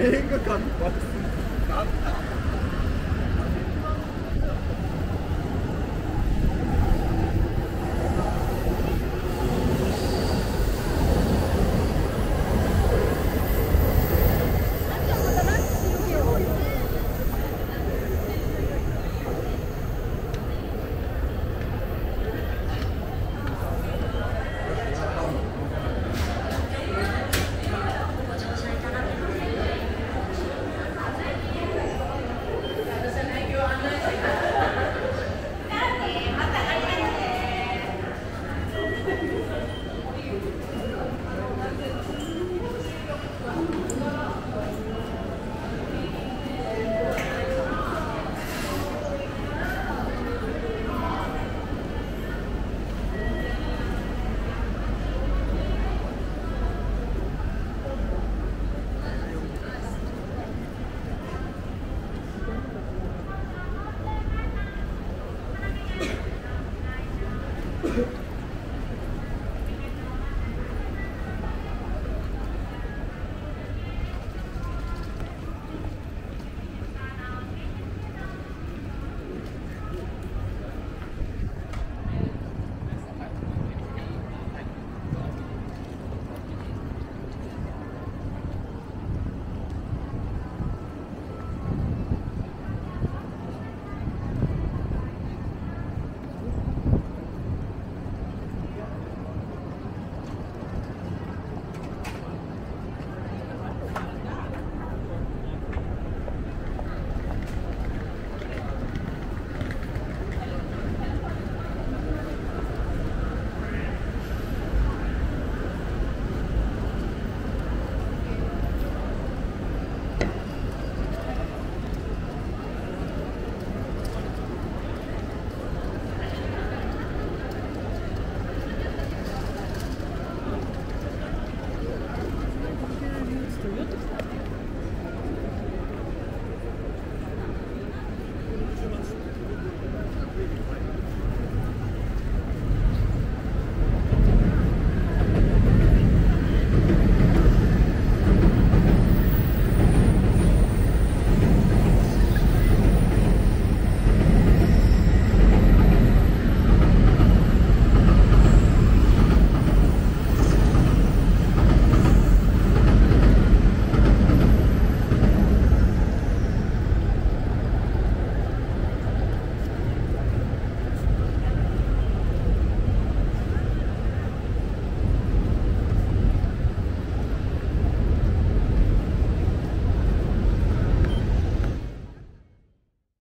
映画館のバス